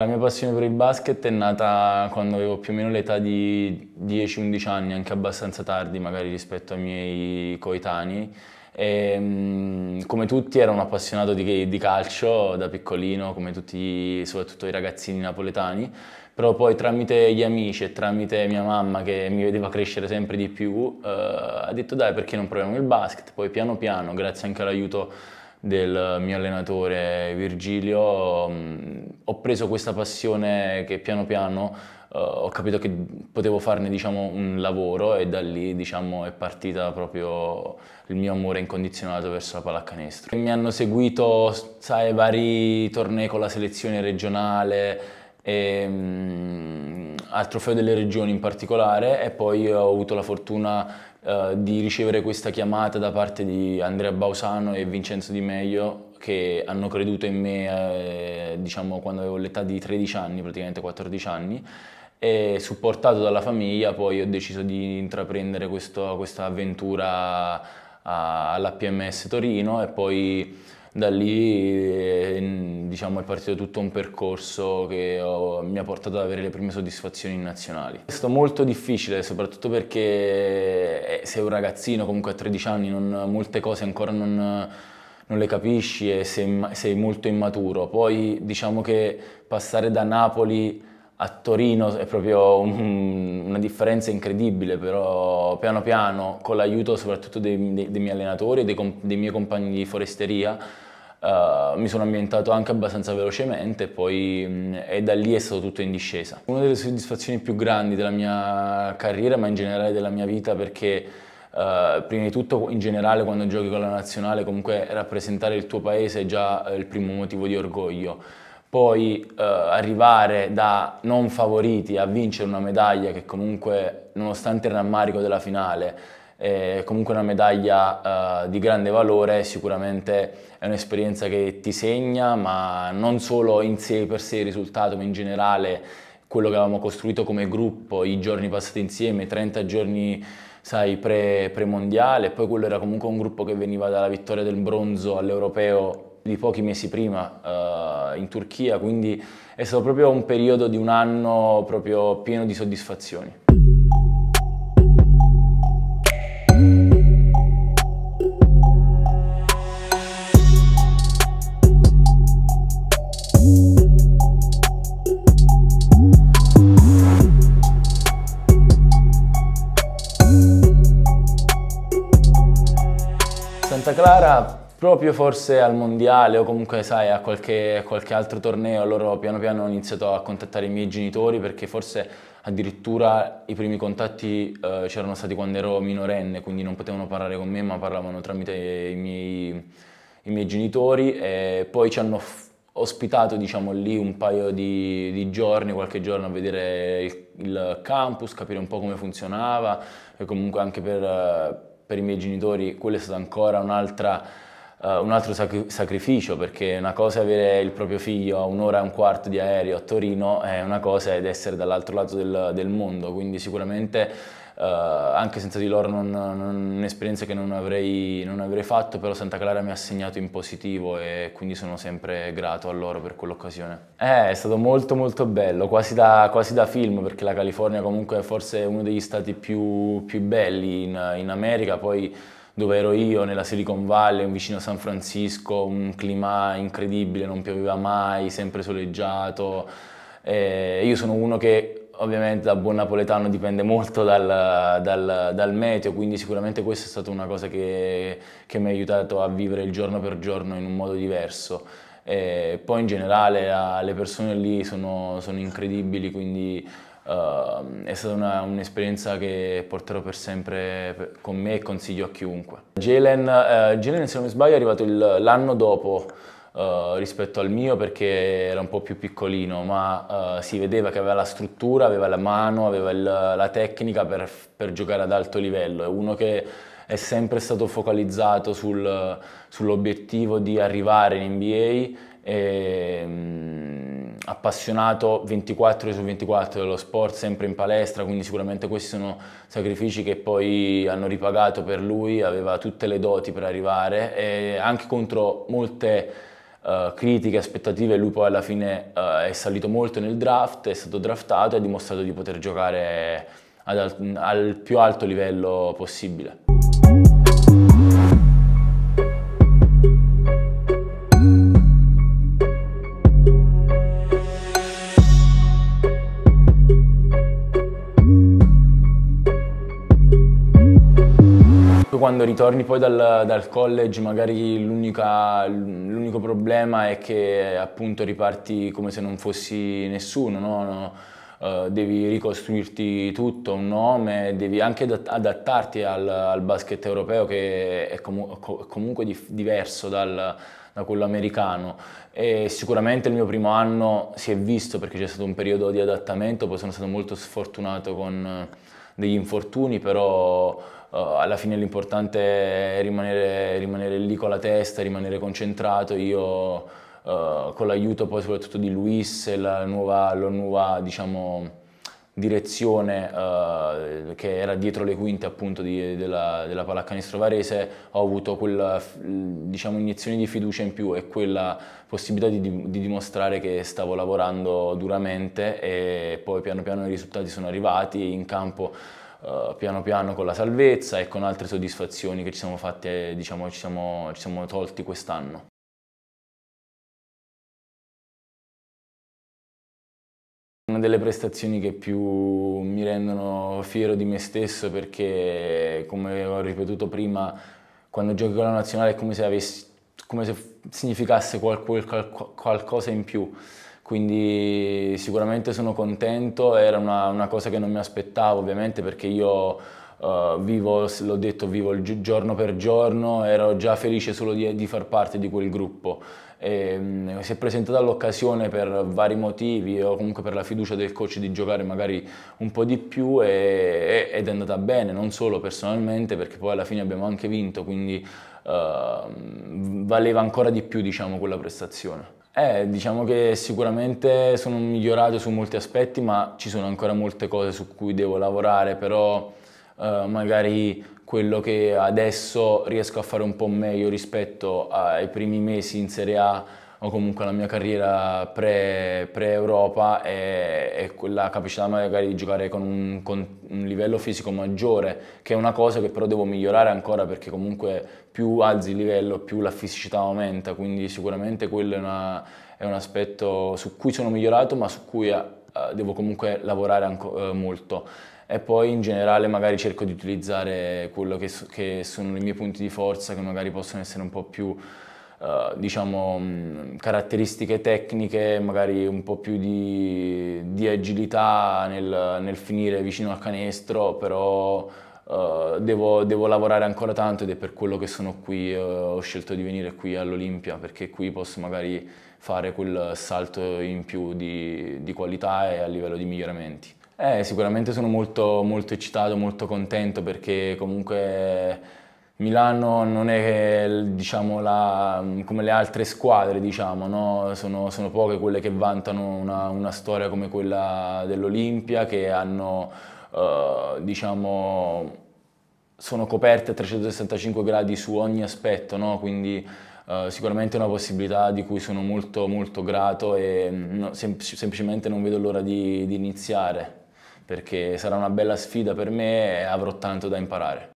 La mia passione per il basket è nata quando avevo più o meno l'età di 10-11 anni, anche abbastanza tardi magari rispetto ai miei coetanei. E, mm, come tutti ero un appassionato di, di, calcio da piccolino, come tutti, soprattutto i ragazzini napoletani, però poi tramite gli amici e tramite mia mamma che mi vedeva crescere sempre di più, eh, ha detto dai perché non proviamo il basket, poi piano piano, grazie anche all'aiuto del mio allenatore Virgilio, mm, ho preso questa passione che piano piano uh, ho capito che potevo farne diciamo, un lavoro e da lì diciamo, è partita proprio il mio amore incondizionato verso la pallacanestro. Mi hanno seguito sai, vari tornei con la selezione regionale, e, um, al Trofeo delle Regioni in particolare e poi ho avuto la fortuna uh, di ricevere questa chiamata da parte di Andrea Bausano e Vincenzo Di Meglio che hanno creduto in me eh, diciamo quando avevo l'età di 13 anni, praticamente 14 anni. E supportato dalla famiglia poi ho deciso di intraprendere questo, questa avventura all'APMS Torino e poi da lì eh, diciamo, è partito tutto un percorso che ho, mi ha portato ad avere le prime soddisfazioni nazionali. È stato molto difficile, soprattutto perché eh, sei un ragazzino, comunque a 13 anni, non, molte cose ancora non, non le capisci e sei, sei, molto immaturo. Poi diciamo che passare da Napoli a Torino è proprio un, una differenza incredibile, però piano piano, con l'aiuto soprattutto dei, dei, dei miei allenatori e dei, dei miei compagni di foresteria, Uh, mi sono ambientato anche abbastanza velocemente e poi mh, e da lì è stato tutto in discesa. Una delle soddisfazioni più grandi della mia carriera, ma in generale della mia vita, perché uh, prima di tutto in generale quando giochi con la nazionale comunque rappresentare il tuo paese è già uh, il primo motivo di orgoglio. Poi arrivare da non favoriti a vincere una medaglia che comunque nonostante il rammarico della finale è comunque una medaglia uh, di grande valore, sicuramente è un'esperienza che ti segna, ma non solo in sé per sé il risultato, ma in generale quello che avevamo costruito come gruppo, i giorni passati insieme, 30 giorni sai, pre, pre-mondiale, poi quello era comunque un gruppo che veniva dalla vittoria del bronzo all'europeo di pochi mesi prima uh, in Turchia, quindi è stato proprio un periodo di un anno proprio pieno di soddisfazioni. Santa Clara proprio forse al mondiale o comunque sai a qualche, qualche, altro torneo loro piano piano hanno iniziato a contattare i miei genitori perché forse addirittura i primi contatti eh, c'erano stati quando ero minorenne quindi non potevano parlare con me ma parlavano tramite i miei, i miei genitori e poi ci hanno ospitato diciamo lì un paio di, di, giorni, qualche giorno a vedere il, il, campus, capire un po' come funzionava e comunque anche per per i miei genitori quello è stato ancora un'altra, uh, un altro sac sacrificio perché una cosa è avere il proprio figlio a un'ora e un quarto di aereo a Torino e una cosa è essere dall'altro lato del, del mondo, quindi sicuramente Uh, anche senza di loro non, non, un'esperienza che non avrei, non avrei, fatto, però Santa Clara mi ha segnato in positivo e quindi sono sempre grato a loro per quell'occasione. Eh, è stato molto molto bello, quasi da, quasi da, film, perché la California comunque è forse uno degli stati più, più belli in, in America, poi dove ero io, nella Silicon Valley, vicino a San Francisco, un clima incredibile, non pioveva mai, sempre soleggiato. Eh, io sono uno che Ovviamente da buon napoletano dipende molto dal, dal, dal, meteo, quindi sicuramente questa è stata una cosa che, che, mi ha aiutato a vivere il giorno per giorno in un modo diverso. E poi in generale le persone lì sono, sono incredibili, quindi uh, è stata un'esperienza che porterò per sempre con me e consiglio a chiunque. Jalen, uh, Jalen se non mi sbaglio è arrivato l'anno dopo Uh, rispetto al mio perché era un po' più piccolino, ma uh, si vedeva che aveva la struttura, aveva la mano, aveva il, la tecnica per, per, giocare ad alto livello. È uno che è sempre stato focalizzato sul, sull'obiettivo di arrivare in NBA e, um, appassionato 24 su 24 dello sport, sempre in palestra, quindi sicuramente questi sono sacrifici che poi hanno ripagato per lui, aveva tutte le doti per arrivare e anche contro molte uh, critiche, aspettative, lui poi alla fine uh, è salito molto nel draft, è stato draftato e ha dimostrato di poter giocare ad, al più alto livello possibile. Quando ritorni poi dal, dal college magari l'unico problema è che appunto riparti come se non fossi nessuno, no? no? Uh, devi ricostruirti tutto, un nome, devi anche adattarti al, al basket europeo che è com comunque di diverso dal, da quello americano e sicuramente il mio primo anno si è visto perché c'è stato un periodo di adattamento, poi sono stato molto sfortunato con degli infortuni, però uh, alla fine l'importante è rimanere, rimanere, lì con la testa, rimanere concentrato. Io uh, con l'aiuto poi soprattutto di Luis e la nuova, la nuova diciamo, direzione uh, che era dietro le quinte appunto di, della, della, pallacanestro varese ho avuto quella diciamo, iniezione di fiducia in più e quella possibilità di, di, dimostrare che stavo lavorando duramente e poi piano piano i risultati sono arrivati in campo uh, piano piano con la salvezza e con altre soddisfazioni che ci siamo fatte, diciamo, ci siamo, ci siamo tolti quest'anno. Una delle prestazioni che più mi rendono fiero di me stesso perché, come ho ripetuto prima, quando giochi con la nazionale è come se, avessi, come se significasse qual, qual, qualcosa in più quindi sicuramente sono contento, era una, una cosa che non mi aspettavo ovviamente perché io uh, vivo, l'ho detto, vivo giorno per giorno, ero già felice solo di, di far parte di quel gruppo. E, um, si è presentata l'occasione per vari motivi o comunque per la fiducia del coach di giocare magari un po' di più e, ed è andata bene, non solo personalmente perché poi alla fine abbiamo anche vinto, quindi uh, valeva ancora di più diciamo, quella prestazione. Eh, diciamo che sicuramente sono migliorato su molti aspetti, ma ci sono ancora molte cose su cui devo lavorare, però eh, magari quello che adesso riesco a fare un po' meglio rispetto ai primi mesi in Serie A o comunque la mia carriera pre-Europa pre è, è, quella capacità magari di giocare con un, con un, livello fisico maggiore, che è una cosa che però devo migliorare ancora perché comunque più alzi il livello più la fisicità aumenta, quindi sicuramente quello è, una, è un aspetto su cui sono migliorato ma su cui uh, devo comunque lavorare uh, molto. E poi in generale magari cerco di utilizzare quello che, che sono i miei punti di forza che magari possono essere un po' più Uh, diciamo, caratteristiche tecniche, magari un po' più di, di agilità nel, nel, finire vicino al canestro, però uh, devo, devo, lavorare ancora tanto ed è per quello che sono qui, uh, ho scelto di venire qui all'Olimpia, perché qui posso magari fare quel salto in più di, di qualità e a livello di miglioramenti. Eh, sicuramente sono molto, molto eccitato, molto contento perché comunque Milano non è diciamo, la, come le altre squadre, diciamo, no? sono, sono, poche quelle che vantano una, una storia come quella dell'Olimpia, che hanno, uh, diciamo, sono coperte a 365 gradi su ogni aspetto, no? quindi uh, sicuramente è una possibilità di cui sono molto, molto grato e no, sem semplicemente non vedo l'ora di, di iniziare, perché sarà una bella sfida per me e avrò tanto da imparare.